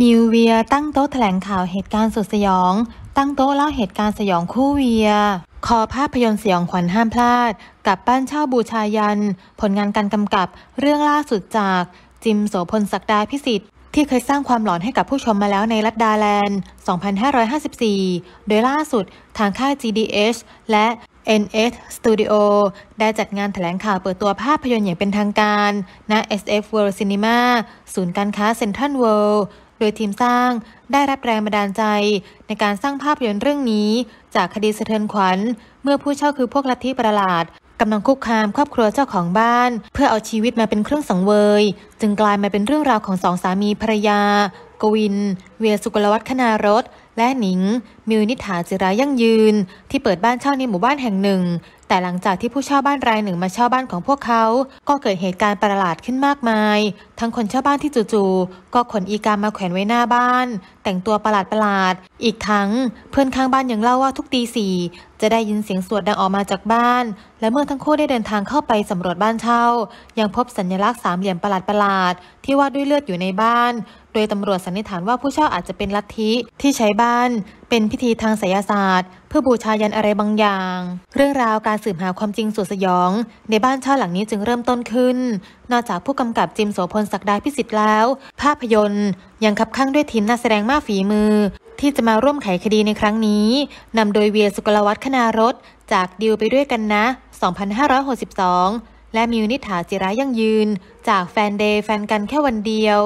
นิวเวียตั้งโต๊ะแถลงข่าวเหตุการณ์สุดสยอง ตั้งโต๊ะเล่าเหตุการณ์สยองคู่เวีย คอภาพยนตร์สยองขวัญห้ามพลาด กับบ้นเช่าบูชายัน ผลงานการกำกับเรื่องล่าสุดจาก จิมโสพลศักดาพิสิทธิ์ที่เคยสร้างความหลอนให้กับผู้ชมมาแล้วในรัดดาแลนด์ 2554 โดยล่าสุดทางค่าย GDH และ NS Studio ได้จัดงานแถลงข่าวเปิดตัวภาพยนตร์อย่างเป็นทางการณ SF World Cinema ศูนย์การค้าเซ็นทรัลเวิลด์โดยทีมสร้างได้รับแรงบันดาลใจ ในการสร้างภาพยนตร์เรื่องนี้ จากคดีสะเทือนขวัญ เมื่อผู้เช่าคือพวกลัทธิประหลาดกำลังคุกคามครอบครัวเจ้าของบ้าน เพื่อเอาชีวิตมาเป็นเครื่องสังเวย จึงกลายมาเป็นเรื่องราวของสองสามีภรรยากวิน เวียสุกลวัฒน์คณารถ และหนิง มิวนิถาจิรายั่งยืน ที่เปิดบ้านเช่าในหมู่บ้านแห่งหนึ่ง แต่หลังจากที่ผู้เช่าบ้านรายหนึ่งมาเช่าบ้านของพวกเขา ก็เกิดเหตุการณ์ประหลาดขึ้นมากมาย ทั้งคนเช่าบ้านที่จู่ๆก็ขนอีกามาแขวนไว้หน้าบ้าน แต่งตัวประหลาดประหลาด อีกทั้งเพื่อนข้างบ้านยังเล่าว่าทุกตีสี่จะได้ยินเสียงสวดดังออกมาจากบ้าน และเมื่อทั้งคู่ได้เดินทางเข้าไปสำรวจบ้านเช่า ยังพบสัญลักษณ์สามเหลี่ยมประหลาดประหลาดที่วาดด้วยเลือดอยู่ในบ้าน โดยตำรวจสันนิษฐานว่าผู้เช่าอาจจะเป็นลัทธิที่ใช้บ้าน เป็นพิธีทางไสยศาสตร์ เพื่อบูชายัญอะไรบางอย่าง เรื่องราวการสืบหาความจริงสุดสยอง ในบ้านเช่าหลังนี้จึงเริ่มต้นขึ้น นอกจากผู้กำกับจิมโสภณศักดาพิศิษฏ์แล้ว ภาพยนตร์ ยังคับคั่งด้วยทีมนักแสดงมากฝีมือ ที่จะมาร่วมไขคดีในครั้งนี้นำโดยเวียร์ศุกลวัฒน์คณารศ จากดิวไปด้วยกันนะ 2562 และมิวนิษฐาจิรยั่งยืน จากแฟนเดย์แฟนกันแค่วันเดียว